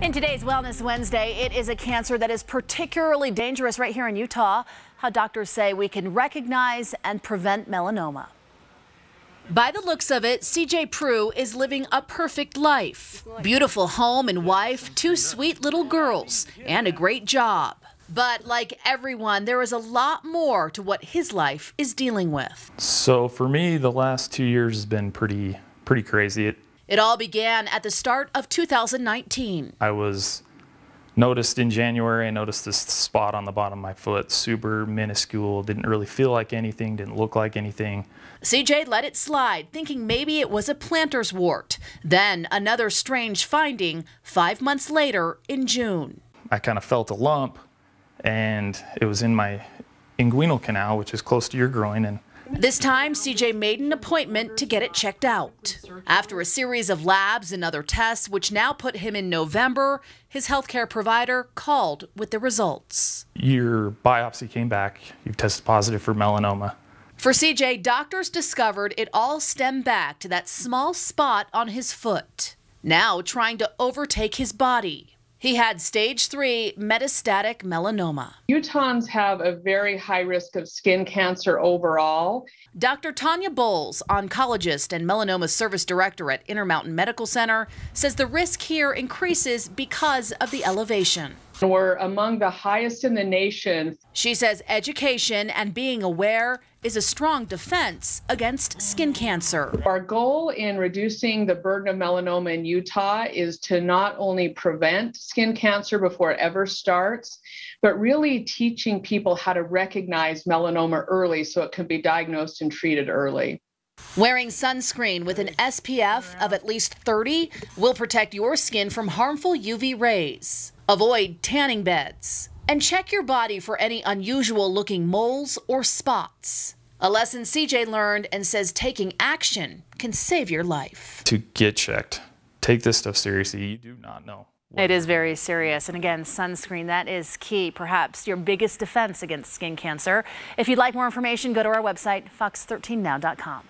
In today's Wellness Wednesday, it is a cancer that is particularly dangerous right here in Utah. How doctors say we can recognize and prevent melanoma. By the looks of it, CJ Prue is living a perfect life. Beautiful home and wife, two sweet little girls, and a great job. But like everyone, there is a lot more to what his life is dealing with. So for me, the last two years has been pretty, pretty crazy. It, It all began at the start of 2019. I was noticed in January, I noticed this spot on the bottom of my foot, super minuscule, didn't really feel like anything, didn't look like anything. CJ let it slide, thinking maybe it was a planter's wart. Then another strange finding five months later in June. I kind of felt a lump and it was in my inguinal canal, which is close to your groin. And This time, CJ made an appointment to get it checked out. After a series of labs and other tests, which now put him in November, his healthcare provider called with the results. your biopsy came back, you've tested positive for melanoma. For CJ, doctors discovered it all stemmed back to that small spot on his foot, now trying to overtake his body. He had stage three metastatic melanoma. Utahns have a very high risk of skin cancer overall. Dr. Tawnya Bowles, oncologist and melanoma service director at Intermountain Medical Center, says the risk here increases because of the elevation. We're among the highest in the nation. She says education and being aware is a strong defense against skin cancer. Our goal in reducing the burden of melanoma in Utah is to not only prevent skin cancer before it ever starts, but really teaching people how to recognize melanoma early so it can be diagnosed and treated early. Wearing sunscreen with an SPF of at least 30 will protect your skin from harmful UV rays. Avoid tanning beds. And check your body for any unusual looking moles or spots. A lesson CJ learned and says taking action can save your life. To get checked, take this stuff seriously. You do not know. It is very serious. And again, sunscreen, that is key, perhaps your biggest defense against skin cancer. If you'd like more information, go to our website, fox13now.com.